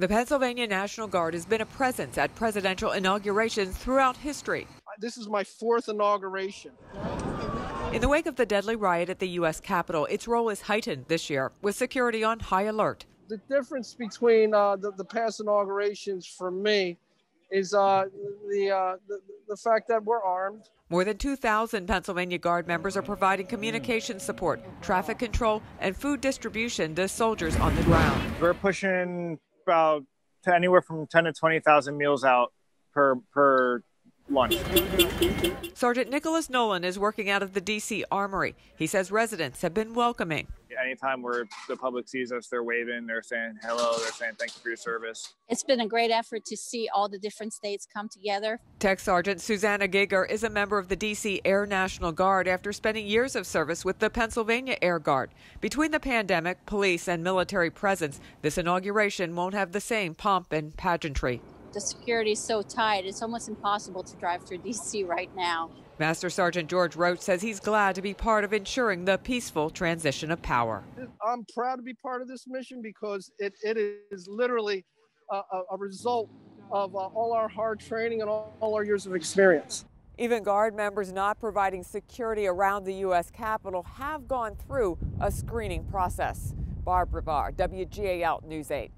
The Pennsylvania National Guard has been a presence at presidential inaugurations throughout history. This is my fourth inauguration. In the wake of the deadly riot at the U.S. Capitol, its role is heightened this year, with security on high alert. The difference between uh, the, the past inaugurations for me is uh, the, uh, the, the fact that we're armed. More than 2,000 Pennsylvania Guard members are providing communication support, traffic control, and food distribution to soldiers on the ground. We're pushing about anywhere from 10 to 20,000 meals out per per lunch. Sergeant Nicholas Nolan is working out of the D.C. Armory. He says residents have been welcoming. Anytime where the public sees us, they're waving, they're saying hello, they're saying thank you for your service. It's been a great effort to see all the different states come together. Tech Sergeant Susanna Giger is a member of the D.C. Air National Guard after spending years of service with the Pennsylvania Air Guard. Between the pandemic, police, and military presence, this inauguration won't have the same pomp and pageantry the security is so tight, it's almost impossible to drive through D.C. right now. Master Sergeant George Roach says he's glad to be part of ensuring the peaceful transition of power. I'm proud to be part of this mission because it, it is literally a, a result of uh, all our hard training and all, all our years of experience. Even Guard members not providing security around the U.S. Capitol have gone through a screening process. Barbara Barr, WGAL News 8.